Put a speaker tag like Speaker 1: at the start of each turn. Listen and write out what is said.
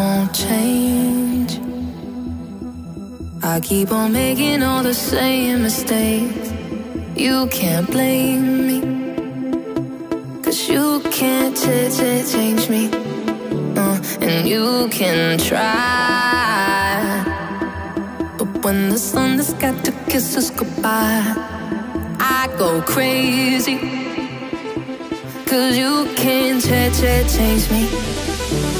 Speaker 1: on change. I keep on making all the same mistakes. You can't blame me. Cause you can't change me. Uh, and you can try. But when the sun has got to kiss us goodbye, I go crazy. Cause you can't change me.